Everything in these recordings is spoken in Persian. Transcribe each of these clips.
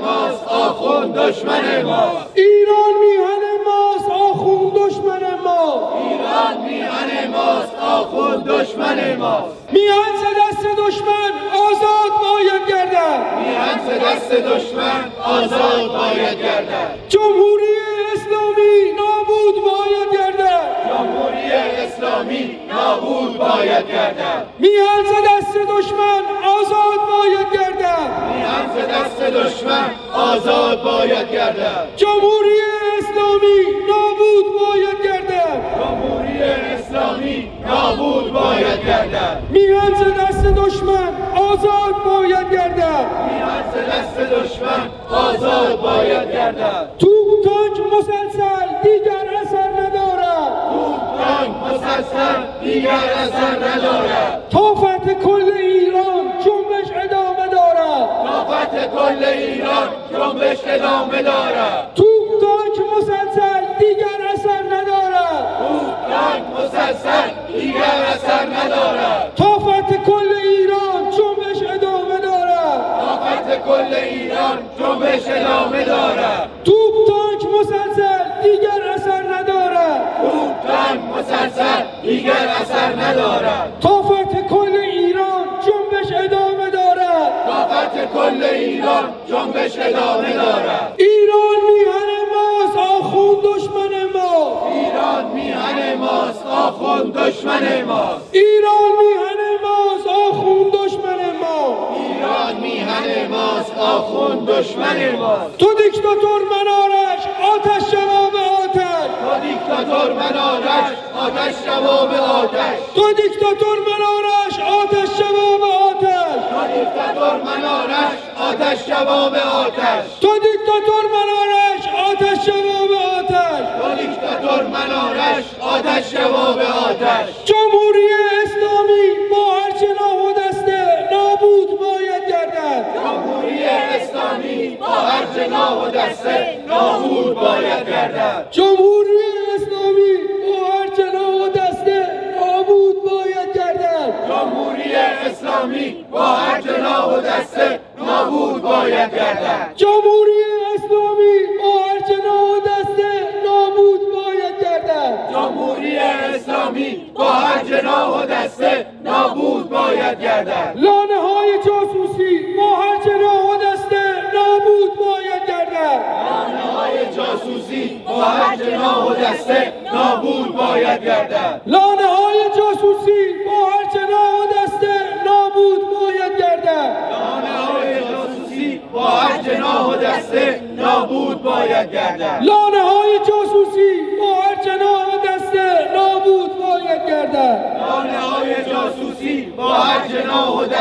ماست آخوند دشمن ماست. ایران میهن ماست آخوند دشمن ما ایران میهن ماست آخوند دشمن ماست. میهن ز دست دشمن آزاد باید گردد. میهن ز دست دشمن آزاد باید گردد. جمهوری اسلامی نابود باید اسلامی نابود باید گردد. میهن ز دست دشمن آزاد باید گردد. میهن ز دست دشمن آزاد باید گردد. جمهوری اسلامی نابود باید گردد. جمهوری اسلامی نابود باید گردد. میهن ز دست دشمن آزاد باید گردد. میهن ز دست دشمن آزاد باید گردد. توپ تانک مسلسل دیگر اثر تانک مسلسل دیگر اثر ندارد. تا فتح کل ایران جنبش ادامه دارد. تا فتح کل ایران جنبش ادامه دارد. توپ تانک مسلسل دیگر اثر ندارد. تانک مسلسل دیگر اثر ندارد. فتح کل ایران جنبش ادامه دارد. فتح کل ایران جنبش ادامه دارد توپ تانک مسلسل دیگر اثر ندارد تانک مسلسل دیگر اثر ندارد. تا فتح کل ایران جنبش ادامه دارد. تا فتح کل ایران جنبش ادامه دارد. ایران میهن ماست آخوند دشمن ما ایران میهن ماست آخوند دشمن ماست. ایران میهن ماست آخوند دشمن ما ایران میهن ماست آخوند دشمن ماست. تو دیکتاتور منارش آتش جواب آتش تا دیکتاتور من آتش آتش جواب آتش. تو دیکتاتور منارش آتش جواب آتش. تا دیکتاتور من آتش آتش جواب آتش. تو دیکتاتور منارش آتش جواب آتش. تا دیکتاتور من آتش آتش جواب آتش. جمهوری اسلامی با هر چه نام و دسته نابود باید گردد. جمهوری اسلامی با هر جناح و دسته نابود باید گردد. جمهوری اسلامی با هر جناح و دسته نابود باید گردد. جمهوری اسلامی با هر نام و دسته نابود باید گردد. جمهوری اسلامی با هر جناح و دسته نابود باید گردد. لانه های جاسوسی با هر نام و دسته نابود باید گردد. های جاسوسی با هر جناح و دسته نابود باید گردد.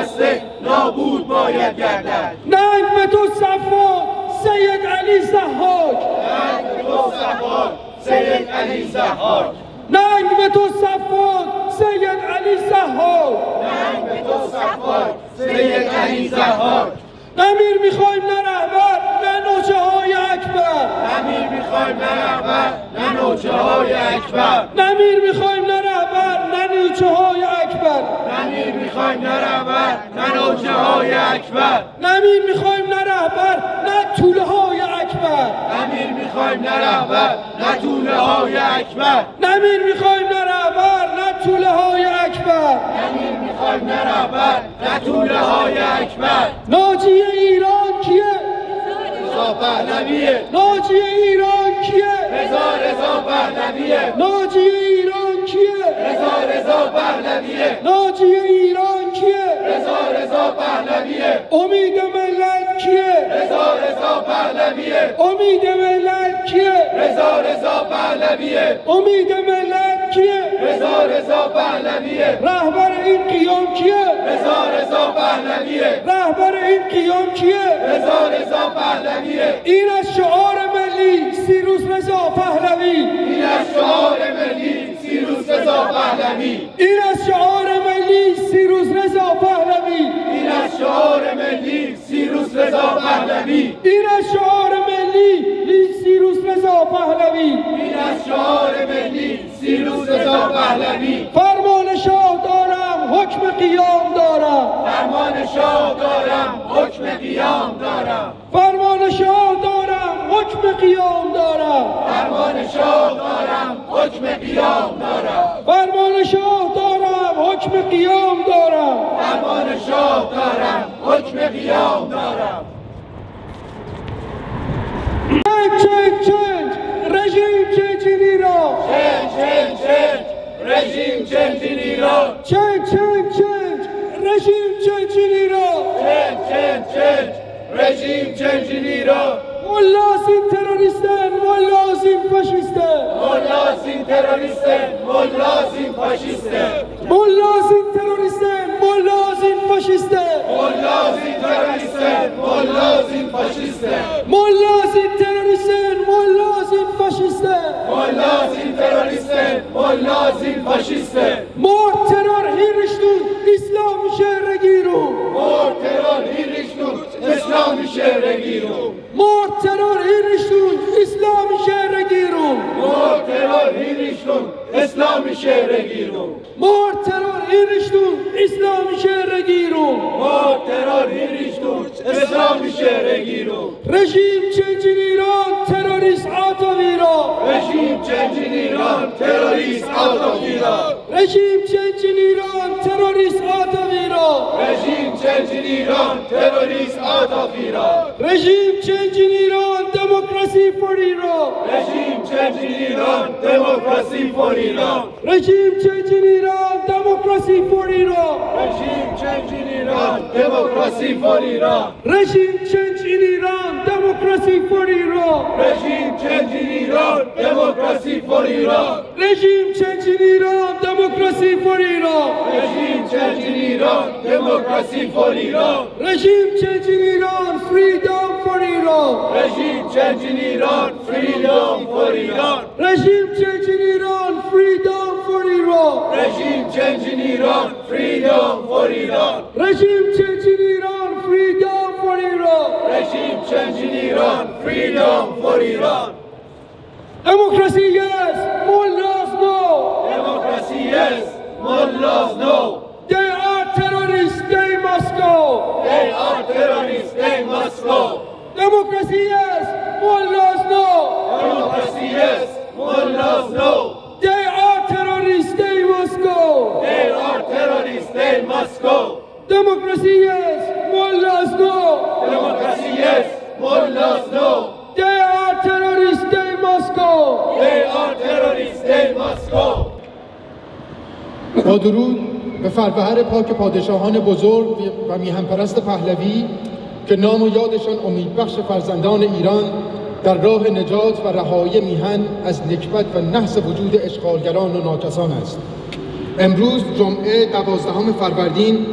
دسته نابود باید گردد. ننگ به تو صفا سید علی زحاک تو صفا سید علی زهار ننگ به تو صفا سید علی زحاک به تو صفا سید علی زهار امیر می‌خوایم نه رهبر نه نوچه های اکبر. امیر می‌خوایم نه رهبر نه نوچه های اکبر. نمیر می‌خوایم نه رهبر نه نوچه های اکبر. امیر می‌خوایم نه رهبر نه نوچه های اکبر. نمیر می‌خوایم نه رهبر نه طوله های اکبر. امیر می‌خوایم نه رهبر نه طوله های اکبر. نمیر می‌خوایم نه رهبر نه طوله های اکبر. امیر می‌خوایم نه رهبر نه طوله های اکبر. ناجی ایران کیه؟ رضا پهلویه ناجی ایران کیه؟ رضا رضا پهلویه ناجی ایران کیه رضا رضا پهلویه. ناجی ایران کیه؟ رضا رضا پهلویه. امید ملت کیه؟ رضا رضا پهلویه. امید ملت کیه؟ رضا رضا پهلویه. امید ملت کیه؟ رضا رضا پهلویه. رهبر این قیام کیه؟ رضا رضا پهلویه. رهبر این قیام کیه؟ رضا رضا پهلویه. این از شعار ملی سیروس رضا پهلوی. این از شعار ملی رضا پهلوی. این از شعار ملی سیروس رضا پهلوی. این از شعار ملی سیروس رضا پهلوی. این از شعار ملی لی سیروس رضا پهلوی. این از شعار ملی سیروس رضا پهلوی. فرمان شاه دارم حکم قیام دارم. فرمان شاه دارم حکم قیام دارم. فرمان شاه حکم قیام دارم. فرمان شاه دارم حکم قیام دارم. فرمان شاه دارم حکم قیام دارم. فرمان شاه دارم حکم قیام دارم. چنج چنج چنج رژیم in Iran چنج چنج چنج رژیم چنج in ایران چنج چنج چنج رژیم in Iran چنج چنج چنج رژیم چنج in Mollazim teröristen, mollazim faşiste. Mollazim teröristen, mollazim faşiste. Mollazim teröristen, mollazim faşiste. Mollazim teröristen, mollazim faşiste. Mollazim teröristen, mollazim faşiste. Mollazim teröristen, mollazim faşiste. گیرون Rejim çeçin İran terörist atavira رژیم چنج in ایران تروریست out of ایران Rejim çeçin İran terörist atavira رژیم چنج in ایران تروریست out of ایران Rejim çeçin İran demokrasi for İran رژیم چنج in ایران دموکراسی فور ایران Rejim çeçin İran demokrasi for İran رژیم چنج in ایران دموکراسی فور ایران Rejim change for Iran. Regime change in Iran, democracy for Iran. Regime change in Iran, democracy for Iran. Regime change in Iran, freedom for Iran. Regime change in Iran, freedom for Iran. Regime change in Iran, freedom for Iran. Regime change in Iran, freedom for Iran. Regime change in Iran, freedom for Iran. Regime change in Iran, freedom for Iran. Democracy, yes. Mullahs, no. Democracy, yes. Mullahs, no. They are terrorists. They must go. They are terrorists. They must go. Democracy, yes. به فروهر پاک پادشاهان بزرگ و میهنپرست پهلوی که نام و یادشان امیدبخش فرزندان ایران در راه نجات و رهایی میهن از نکبت و نحس وجود اشغالگران و ناکسان است. امروز جمعه دوازدهم فروردین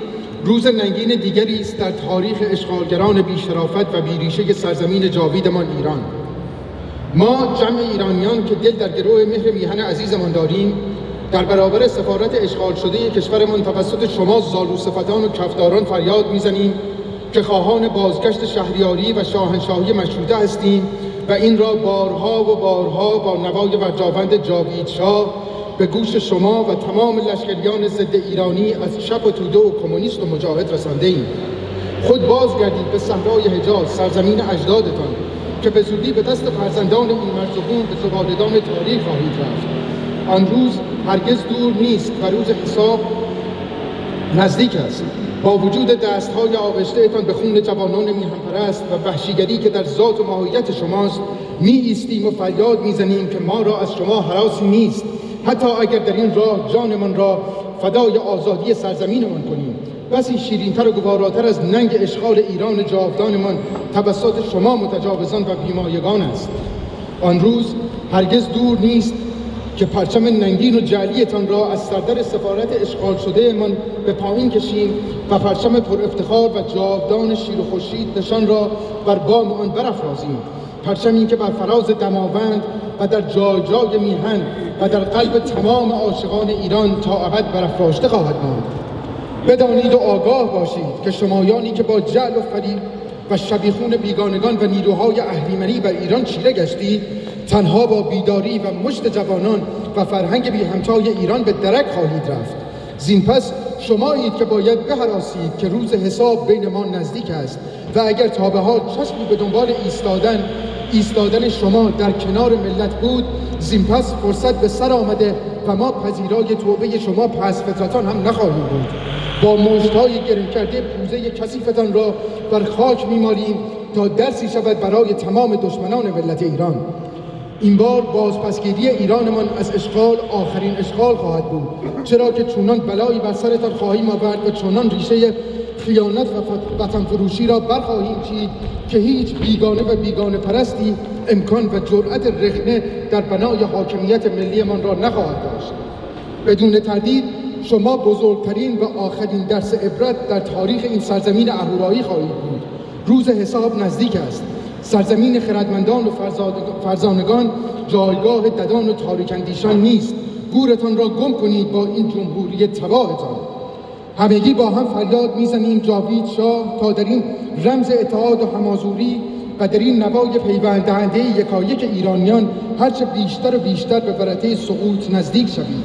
روز ننگین دیگری است در تاریخ اشغالگران بیشرافت و بیریشه سرزمین جاویدمان ایران. ما جمع ایرانیان که دل در گروه مهر میهن عزیزمان داریم در برابر سفارت اشغال شده کشورمان توسط شما زالو صفتان و کفداران فریاد می‌زنیم که خواهان بازگشت شهریاری و شاهنشاهی مشروطه هستیم و این را بارها و بارها با نوای ورجاوند جاوید شاه به گوش شما و تمام لشکریان ضد ایرانی از چپ و توده و کمونیست و مجاهد رسانده ایم. خود بازگردید به صحرای حجاز سرزمین اجدادتان که به زودی به دست فرزندان این مرزبون به زبالدان تاریخ خواهید رفت آن روز هرگز دور نیست. و روز حساب نزدیک است. با وجود دستهای آغشتهتان به خون جوانان میهنپرست و وحشیگری که در ذات و ماهیت شماست می ایستیم و فریاد می‌زنیم که ما را از شما حراسی نیست. حتی اگر در این راه جانمان را فدای آزادی سرزمینمان کنیم. بسی شیرینتر و گواراتر از ننگ اشغال ایران جاودانمان توسط شما متجاوزان و بیمایگان است. آن روز هرگز دور نیست. که پرچم ننگین و جعلیتان را از سردر سفارت اشغال شده من به پایین کشیم و پرچم پر افتخار و جاودان شیر و خورشید نشان را بر بام آن برافرازیم. پرچمی که بر فراز دماوند و در جای جای میهن و در قلب تمام عاشقان ایران تا ابد برافراشته خواهد ماند. بدانید و آگاه باشید که شمایانی که با جعل و فریب و شبیخون بیگانگان و نیروهای اهریمنی بر ایران چیره گشتید تنها با بیداری و مشت جوانان و فرهنگ بی همتای ایران به درک خواهید رفت. زین پس شمایید که باید بهراسید که روز حساب بین ما نزدیک است و اگر تا به حال چشمی به دنبال ایستادن ایستادن شما در کنار ملت بود زین پس فرصت به سر آمده و ما پذیرای توبه شما پس فطرتان هم نخواهیم بود. با مشتهای گره کرده پوزه کثیفتان را بر خاک میمالیم تا درسی شود برای تمام دشمنان ملت ایران. این بار بازپسگیری ایرانمان از اشغال آخرین اشغال خواهد بود. چرا که چونان بلایی بر سرتان خواهیم آورد و چونان ریشه خیانت و وطن فروشی را برخواهیم چید که هیچ بیگانه و بیگانه پرستی امکان و جرأت رخنه در بنای حاکمیت ملیمان را نخواهد داشت. بدون تردید شما بزرگترین و آخرین درس عبرت در تاریخ این سرزمین اهورایی خواهید بود. روز حساب نزدیک است. سرزمین خردمندان و فرزانگان جایگاه ددان و تاریکندیشان نیست. گورتان را گم کنید با این جمهوری تباهتان. همگی با هم فریاد می‌زنیم جاوید شاه تا در این رمز اتحاد و همازوری و در این نوای پیوند دهنده یکایک ایرانیان هرچه بیشتر و بیشتر به ورطه سقوط نزدیک شوید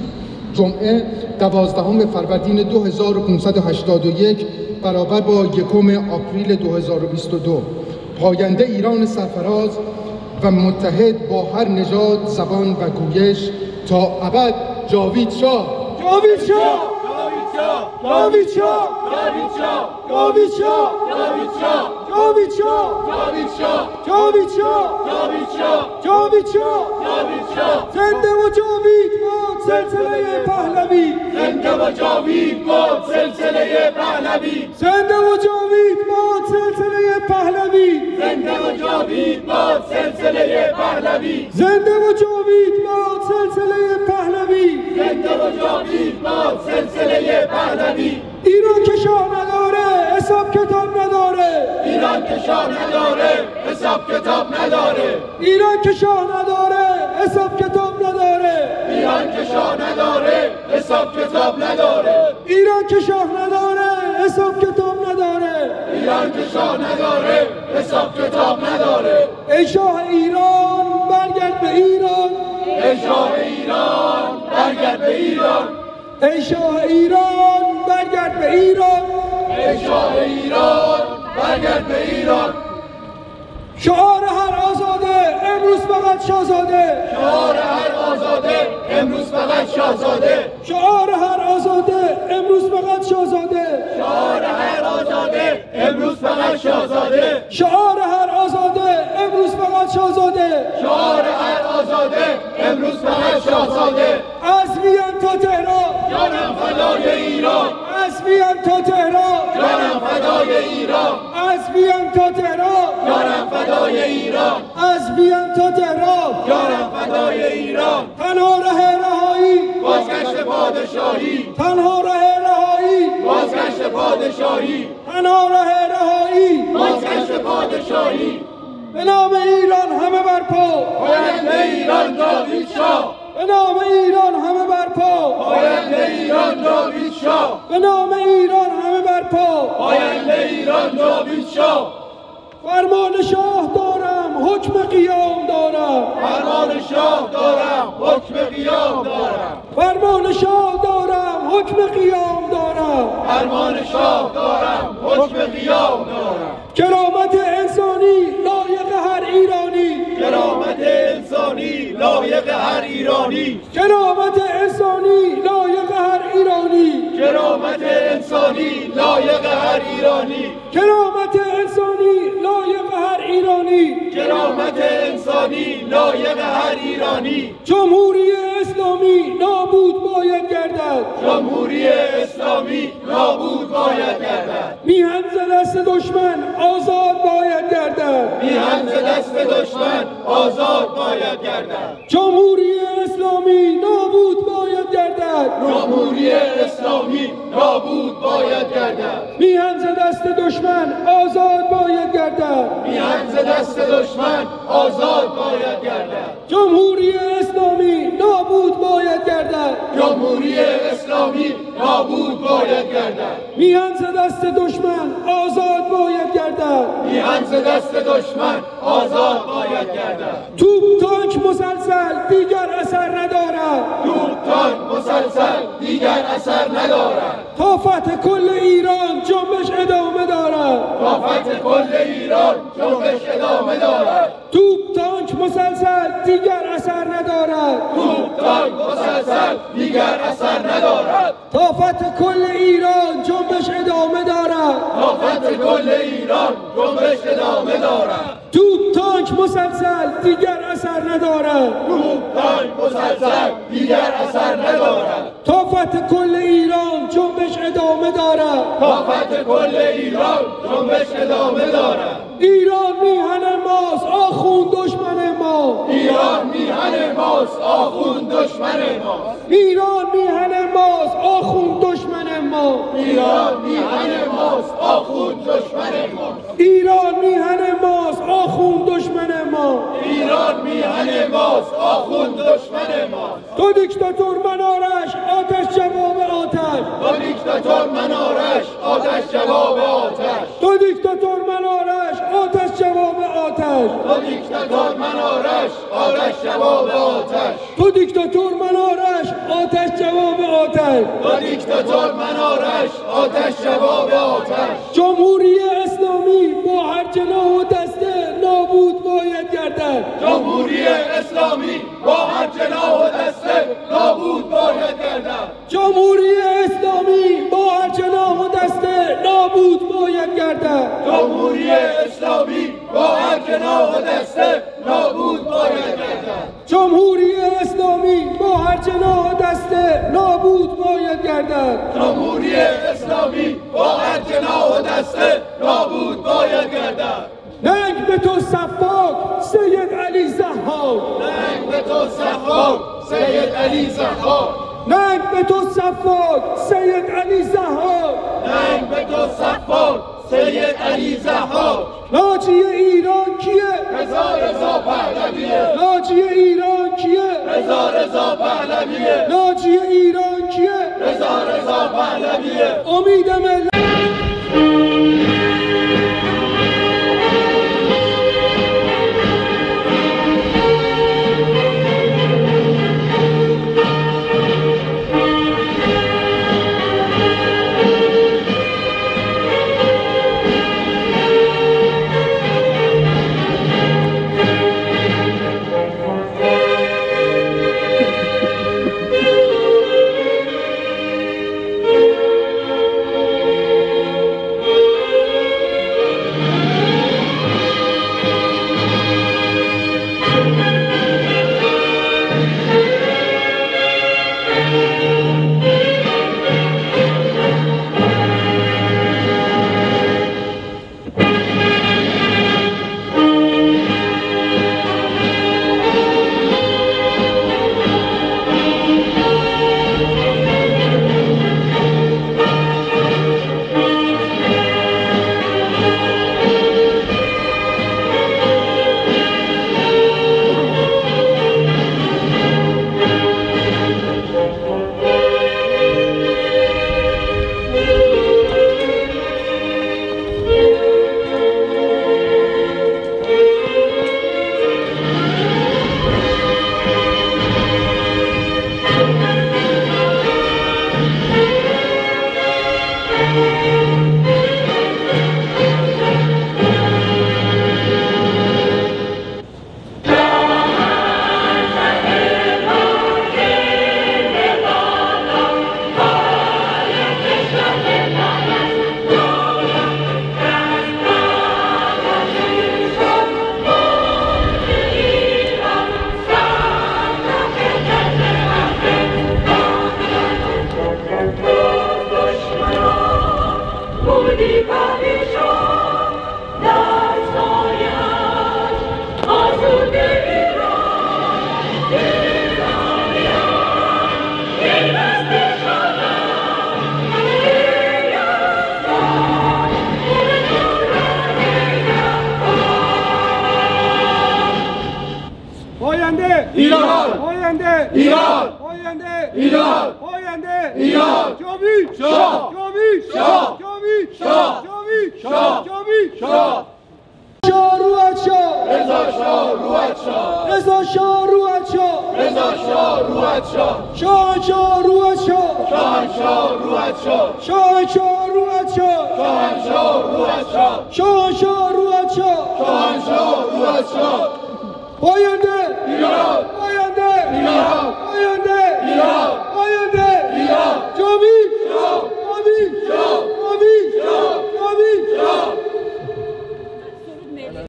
جمعه دوازدهم فروردین 2581 برابر با یکم آپریل 2022 پاینده ایران سرفراز و متحد با هر نژاد زبان و گویش تا ابد. جاوید شاه. جاوید شاه! جاوید شاه! جاوید شاه! جاوید شاه! جاوید شاه! جاوید شاه زنده و جاوید باد سلسله پهلوی زنده و جاوید باد سلسله پهلوی زنده و جاوید باد سلسله پهلوی زنده و جاوید باد سلسله پهلوی زنده و جاوید باد سلسله پهلوی زنده و جاوید باد سلسله پهلوی ایران که شاه نداره حساب کتاب نداره. ایران که شاه نداره حساب کتاب نداره. ایران که شاه نداره حساب کتاب نداره. ایران که شاه نداره حساب کتاب نداره. ایران که شاه نداره حساب کتاب نداره. ایران که شاه نداره حساب کتاب نداره. ای شاه ایران برگرد به ایران. ای شاه ایران برگرد به ایران. ای شاه ایران برگرد به ایران. ای شاه ایران برگرد به ایران. شعار هر آزاده امروز فقط شاهزاده. شعار هر آزاده امروز فقط شاهزاده. شعار هر آزاده امروز فقط شاهزاده. شعار هر آزاده امروز فقط شاهزاده. شعار هر آزاده امروز فقط شاهزاده. شعار هر آزاده امروز فقط شاهزاده. تا تهران. جانم فدای ایران. از وین تا تهران. جانم فدای ایران. از وین تا تهران. جانم فدای ایران. از وین تا تهران. جانم فدای ایران. تنها ره رهایی. بازگشت پادشاهی. تنها ره رهایی. بازگشت پادشاهی. تنها ره رهایی. بازگشت پادشاهی. به نام ایران همه برپا. پاینده ایران جاوید شاه. به نام ایران همه برپا. پاینده ایران جاوید شاه به نام ایران همه برپا. پاینده ایران جاوید شاه فرمان شاه دارم حکم قیام دارم. فرمان شاه دارم حکم قیام دارم. فرمان شاه دارم حکم قیام دارم. فرمان شاه دارم حکم قیام دارم. کرامت انسانی لایق هر ایرانی. کرامت انسانی لایق هر ایرانی. کرامت انسانی لایق هر ایرانی. کرامت انسانی لایق هر ایرانی. کرامت انسانی لایق هر ایرانی. کرامت انسانی لایق هر ایرانی. جمهوری اسلامی نابود باید گردد. جمهوری اسلامی نابود باید گردد میهن ز دست دشمن آزاد باید گردد میهن ز دست دشمن آزاد باید گردد. جمهوری اسلامی نابود باید گردد. جمهوری اسلامی نابود باید گردد. میهن ز دست دشمن آزاد باید گردد. میهن ز دست دشمن آزاد باید گردد. جمهوری اسلامی نابود باید گردد. جمهوری اسلامی نابود باید گردد. میهن ز دست دشمن آزاد باید گردد. میهن ز دست دشمن آزاد باید گردد توپ تانک مسلسل دیگر اثر ندارد توپ تانک مسلسل دیگر اثر ندارد تا تا فتح کل ایران جنبش ادامه دارد. تا فتح کل ایران جنبش ادامه دارد. توپ تانک مسلسل دیگر اثر ندارد. توپ تانک مسلسل دیگر اثر ندارد. تا فتح کل ایران جنبش ادامه دارد. تا فتح کل ایران جنبش ادامه دارد. توپ تانک مسلسل دیگر اثر ندارد. توپ تانک مسلسل دیگر اثر ندارد. تا فتح کل ایران جنبش ادامه دارد. تا فتح کل ایران جنبش ادامه دارد. ایران میهن ماست آخون دشمن ما ایران میهن ماست آخون دشمن ماست. ایران میهن ماست آخون دشمن ما ایران میهن ماست آخون دشمن ماست. ایران میهن ماست آخون دشمن ما ایران میهن ماست آخون دشمن ماست. تو دیکتاتور منارش آتش جواب آتش. با دیکتاتور منارش آتش جواب آتش تو دیکتاتور منارش آتش جواب آتش با دیکتاتور منارش آتش جواب آتش. تو دیکتاتور منارش آتش جواب آتش. با دیکتاتور منارش آتش نابود باید گردد. جمهوری اسلامی با هر جناح و دسته نابود باید گردد. جمهوری اسلامی با هر جناح و دسته نابود باید گردد. جمهوری اسلامی با هر جناح و دسته نابود باید گردد. ننگ به تو صفاک سید علی زحاک ننگ به تو صفاک سید علی زحاک ننگ به تو صفاک سید علی زحاک ننگ به تو صفاک سید علی زحاک. ناجی ایران کیه؟ رضا رضا پهلویه ناجی ایران کیه؟ رضا رضا پهلویه ناجی ایران کیه؟ رضا رضا پهلویه امید ملت ایران! جاوید شاه! جاوید شاه! جاوید شاه! جاوید شاه! جاوید شاه! شاه رو از شاه رضا رضا شاه شاه رضا شاه روحت شاه رضا شاه روحت شاه شاه شاه روحت شاه شاهنشاه روحت شاه شاه شاه روحت شاه شاهنشاه روحت شاه شاه شاه روحت شاه شاهنشاه روحت شاه پاینده ایران Jovi! Jovi! Jovi! Jovi! Jovi! Jovi!